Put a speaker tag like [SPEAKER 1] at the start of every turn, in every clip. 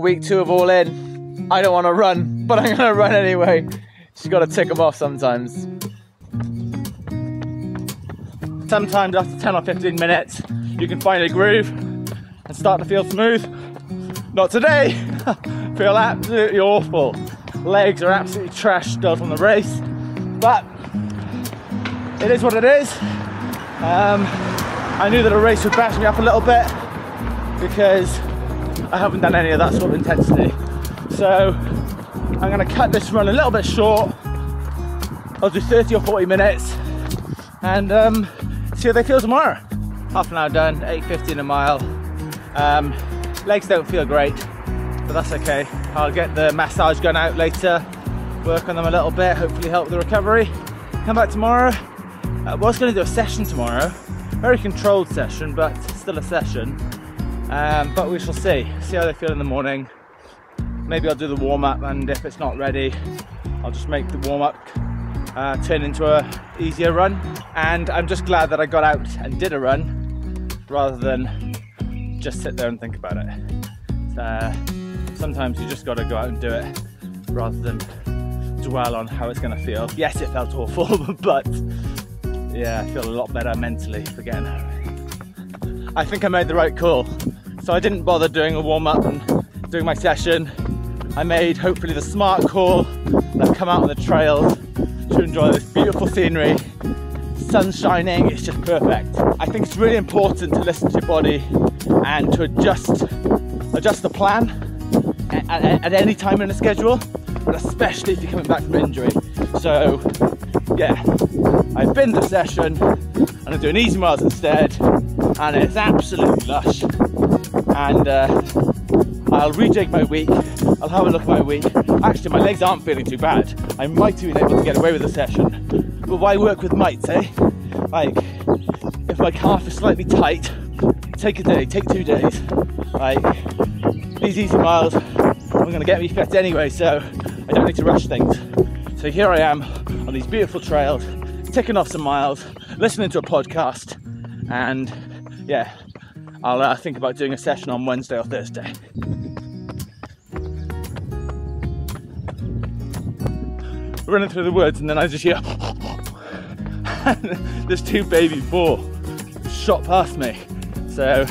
[SPEAKER 1] Week two of All In. I don't want to run, but I'm gonna run anyway. Just gotta tick them off sometimes. Sometimes after 10 or 15 minutes, you can find a groove and start to feel smooth. Not today. feel absolutely awful. Legs are absolutely trash still from the race, but it is what it is. Um, I knew that a race would bash me up a little bit because I haven't done any of that sort of intensity. So I'm gonna cut this run a little bit short. I'll do 30 or 40 minutes and um, see how they feel tomorrow. Half an hour done, 8.50 in a mile. Um, legs don't feel great, but that's okay. I'll get the massage gun out later, work on them a little bit, hopefully help the recovery. Come back tomorrow. I was gonna do a session tomorrow, very controlled session, but still a session. Um, but we shall see. See how they feel in the morning. Maybe I'll do the warm up, and if it's not ready, I'll just make the warm up uh, turn into a easier run. And I'm just glad that I got out and did a run rather than just sit there and think about it. Uh, sometimes you just got to go out and do it rather than dwell on how it's going to feel. Yes, it felt awful, but yeah, I feel a lot better mentally for getting out. I think I made the right call. So I didn't bother doing a warm up and doing my session. I made hopefully the smart call and I've come out on the trails to enjoy this beautiful scenery. Sun shining, it's just perfect. I think it's really important to listen to your body and to adjust adjust the plan at, at, at any time in the schedule, but especially if you're coming back from injury. So yeah, I've been the session and I'm doing easy miles instead, and it's absolutely lush and uh, I'll rejig my week. I'll have a look at my week. Actually, my legs aren't feeling too bad. I might have been able to get away with a session. But why work with mites, eh? Like, if my calf is slightly tight, take a day, take two days. Like, these easy miles are going to get me fit anyway, so I don't need to rush things. So here I am on these beautiful trails, ticking off some miles, listening to a podcast, and yeah, I'll uh, think about doing a session on Wednesday or Thursday. Running through the woods, and then I just hear there's two baby boar shot past me. So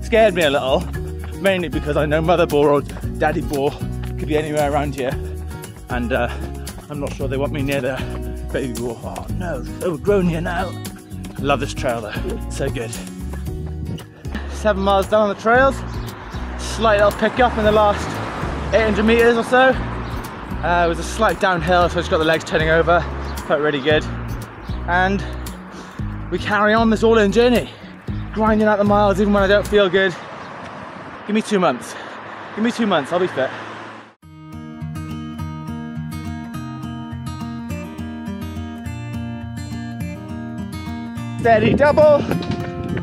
[SPEAKER 1] scared me a little, mainly because I know mother boar or daddy boar could be anywhere around here, and uh, I'm not sure they want me near the baby boar. Oh no, grown here now. Love this trail though, so good seven miles down on the trails. Slight little pick up in the last 800 meters or so. Uh, it was a slight downhill, so I just got the legs turning over. Felt really good. And we carry on this all-in journey. Grinding out the miles even when I don't feel good. Give me two months. Give me two months, I'll be fit. Steady double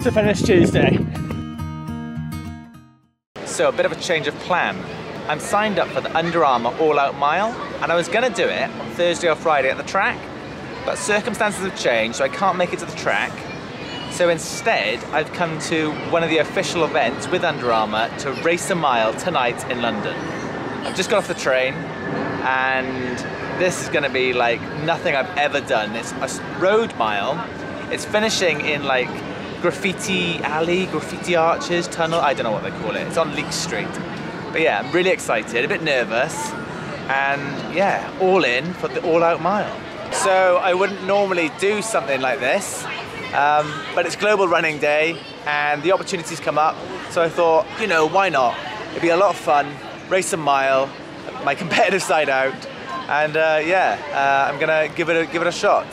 [SPEAKER 1] to finish Tuesday. So a bit of a change of plan. I'm signed up for the Under Armour All Out Mile and I was gonna do it on Thursday or Friday at the track, but circumstances have changed so I can't make it to the track. So instead, I've come to one of the official events with Under Armour to race a mile tonight in London. I've just got off the train and this is gonna be like nothing I've ever done. It's a road mile. It's finishing in like graffiti alley, graffiti arches, tunnel, I don't know what they call it. It's on Leake Street. But yeah, I'm really excited, a bit nervous, and yeah, all in for the all out mile. So I wouldn't normally do something like this, um, but it's Global Running Day and the opportunities come up. So I thought, you know, why not? It'd be a lot of fun, race a mile, my competitive side out, and uh, yeah, uh, I'm gonna give it a, give it a shot.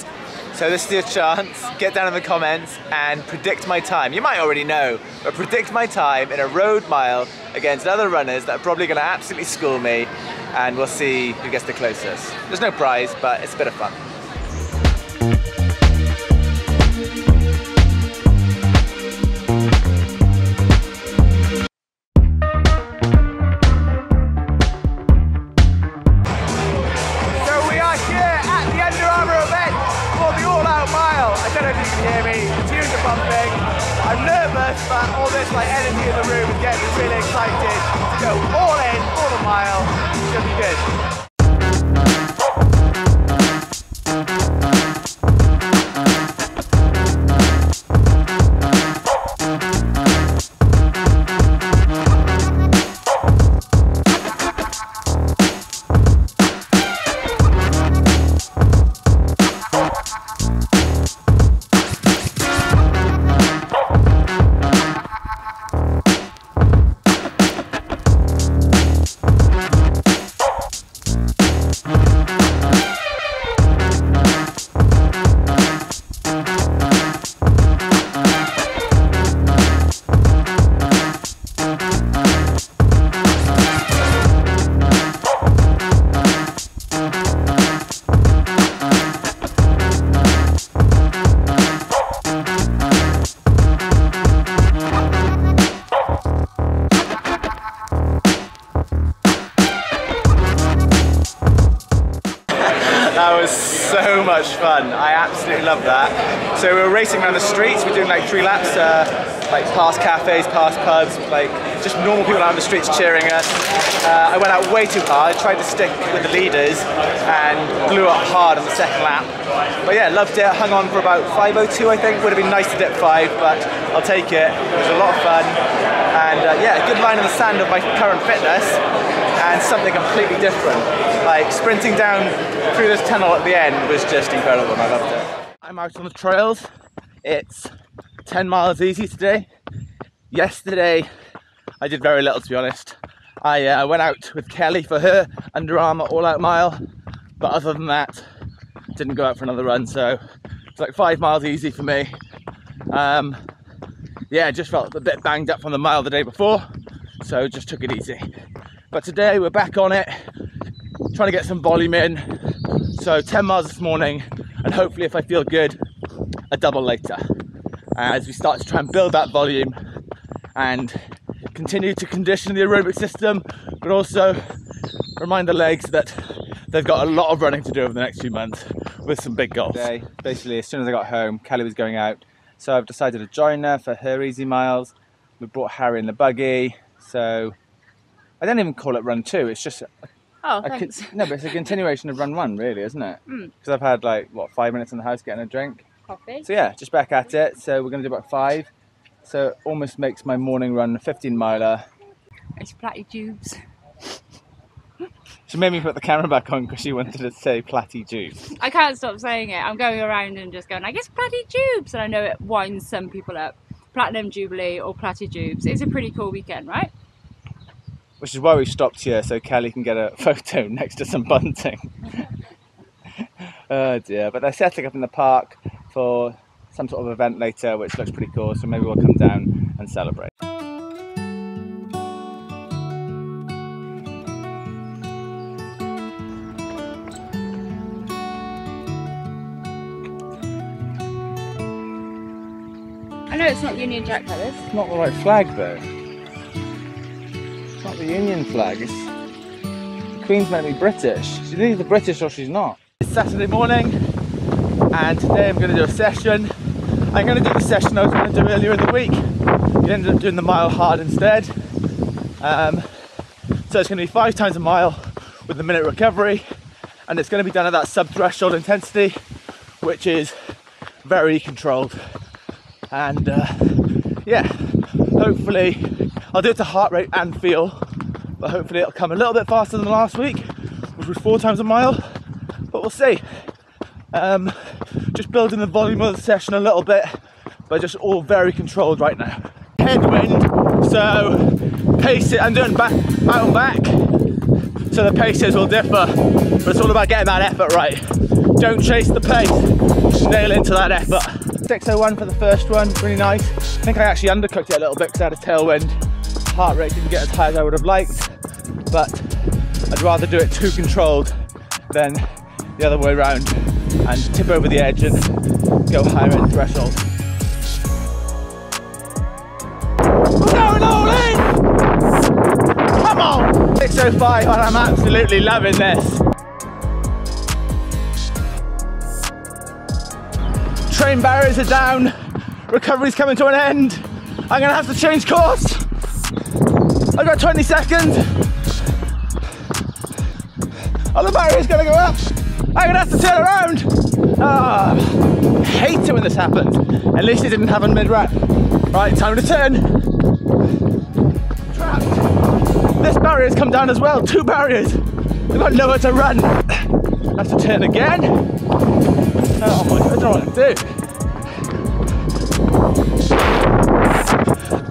[SPEAKER 1] So this is your chance. Get down in the comments and predict my time. You might already know, but predict my time in a road mile against other runners that are probably gonna absolutely school me and we'll see who gets the closest. There's no prize, but it's a bit of fun. Fun. I absolutely love that. So we were racing around the streets. We're doing like three laps, uh, like past cafes, past pubs, like just normal people out on the streets cheering us. Uh, I went out way too hard. I tried to stick with the leaders and blew up hard on the second lap. But yeah, loved it. Hung on for about 5:02, I think. Would have been nice to dip five, but I'll take it. It was a lot of fun. And uh, yeah, a good line in the sand of my current fitness and something completely different. Like sprinting down through this tunnel at the end was just incredible and I loved it. I'm out on the trails. It's 10 miles easy today. Yesterday I did very little to be honest. I uh, went out with Kelly for her Under Armour all out mile, but other than that, didn't go out for another run. So it's like five miles easy for me. Um, yeah, I just felt a bit banged up from the mile the day before, so just took it easy. But today we're back on it, trying to get some volume in. So 10 miles this morning, and hopefully, if I feel good, a double later. Uh, as we start to try and build that volume and continue to condition the aerobic system, but also remind the legs that they've got a lot of running to do over the next few months with some big goals. Today, basically, as soon as I got home, Kelly was going out, so I've decided to join her for her easy miles. We brought Harry in the buggy, so I don't even call it run two. It's just
[SPEAKER 2] Oh,
[SPEAKER 1] con-
[SPEAKER 2] thanks.
[SPEAKER 1] no, but it's a continuation of run one, really, isn't it?
[SPEAKER 2] Mm.
[SPEAKER 1] Because I've had like what five minutes in the house getting a drink.
[SPEAKER 2] Coffee.
[SPEAKER 1] So yeah, just back at it. So we're gonna do about five. So it almost makes my morning run a 15 miler.
[SPEAKER 2] It's platty jubes.
[SPEAKER 1] She made me put the camera back on because she wanted to say platty juice.
[SPEAKER 2] I can't stop saying it. I'm going around and just going, I guess platty jubes. And I know it winds some people up. Platinum Jubilee or platty jubes. It's a pretty cool weekend, right?
[SPEAKER 1] Which is why we stopped here so Kelly can get a photo next to some bunting. oh dear, but they're setting up in the park for some sort of event later, which looks pretty cool. So maybe we'll come down and celebrate.
[SPEAKER 2] I know it's not Union Jack colours.
[SPEAKER 1] It's not the right flag though. The Union flag. It's the Queen's meant to be British. She's either British or she's not. It's Saturday morning, and today I'm going to do a session. I'm going to do the session I was going to do earlier in the week. We ended up doing the mile hard instead. Um, so it's going to be five times a mile with a minute recovery, and it's going to be done at that sub-threshold intensity, which is very controlled and uh, yeah, hopefully I'll do it to heart rate and feel, but hopefully it'll come a little bit faster than last week, which was four times a mile. But we'll see. Um, just building the volume of the session a little bit, but just all very controlled right now. Headwind, so pace it. I'm doing back out and back, so the paces will differ, but it's all about getting that effort right. Don't chase the pace, just nail into that effort. 601 for the first one, really nice. I think I actually undercooked it a little bit because I had a tailwind. Heart rate didn't get as high as I would have liked, but I'd rather do it too controlled than the other way around and tip over the edge and go higher end threshold. We're going all in! Come on! 605 and I'm absolutely loving this. train barriers are down, recovery's coming to an end. I'm gonna have to change course. I've got 20 seconds. Oh, the barrier's gonna go up. I'm gonna have to turn around. Ah, hate it when this happens. At least it didn't happen mid-rep. Right, time to turn. Trapped. This barrier's come down as well. Two barriers. I've got nowhere to run. I have to turn again. Oh my, God, I don't know what to do.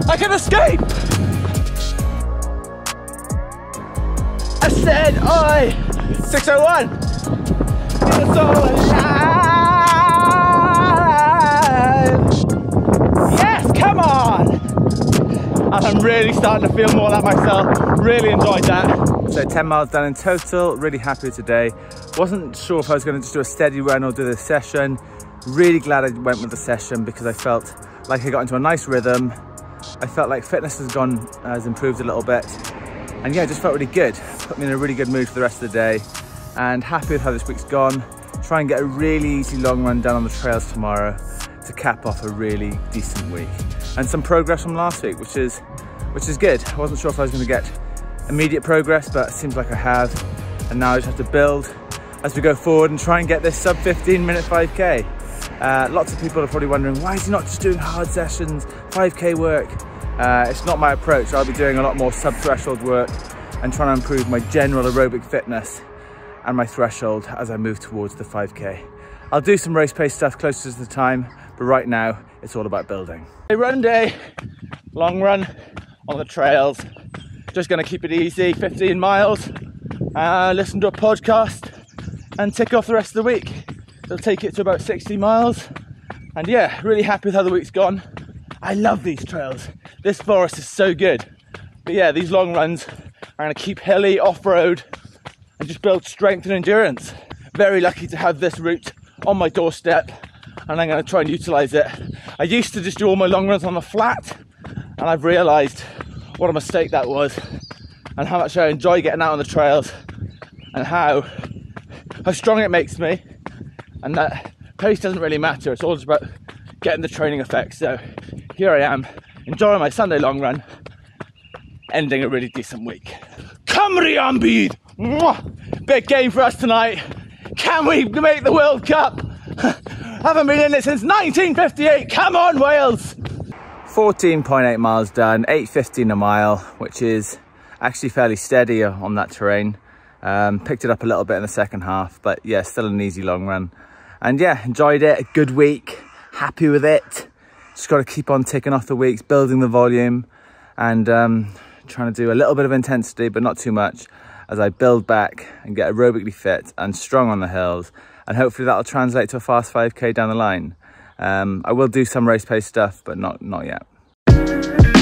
[SPEAKER 1] I can escape! I said I 601 It's all alive Yes, come on! And I'm really starting to feel more like myself. Really enjoyed that. So 10 miles done in total, really happy today. Wasn't sure if I was gonna just do a steady run or do the session. Really glad I went with the session because I felt like I got into a nice rhythm. I felt like fitness has gone, has improved a little bit. And yeah, just felt really good. Put me in a really good mood for the rest of the day and happy with how this week's gone. Try and get a really easy long run down on the trails tomorrow to cap off a really decent week. And some progress from last week, which is, which is good. I wasn't sure if I was gonna get immediate progress, but it seems like I have. And now I just have to build as we go forward and try and get this sub 15 minute 5K. Uh, lots of people are probably wondering, why is he not just doing hard sessions, 5K work? Uh, it's not my approach. I'll be doing a lot more sub-threshold work and trying to improve my general aerobic fitness and my threshold as I move towards the 5K. I'll do some race pace stuff closer to the time, but right now it's all about building. A run day, long run on the trails. Just gonna keep it easy, 15 miles, uh, listen to a podcast and tick off the rest of the week. It'll take it to about 60 miles. And yeah, really happy with how the week's gone. I love these trails. This forest is so good. But yeah, these long runs are gonna keep hilly, off-road, and just build strength and endurance. Very lucky to have this route on my doorstep, and I'm gonna try and utilize it. I used to just do all my long runs on the flat, and I've realized what a mistake that was, and how much I enjoy getting out on the trails, and how, how strong it makes me, and that pace doesn't really matter. It's all just about getting the training effects. So here I am, enjoying my Sunday long run, ending a really decent week. Cymru am byd! Big game for us tonight. Can we make the World Cup? Haven't been in it since 1958. Come on, Wales! 14.8 miles done, 8.15 a mile, which is actually fairly steady on that terrain. Um, picked it up a little bit in the second half, but yeah, still an easy long run. And yeah, enjoyed it, a good week, happy with it. Just got to keep on ticking off the weeks, building the volume and um, trying to do a little bit of intensity, but not too much as I build back and get aerobically fit and strong on the hills. And hopefully that'll translate to a fast 5K down the line. Um, I will do some race pace stuff, but not, not yet.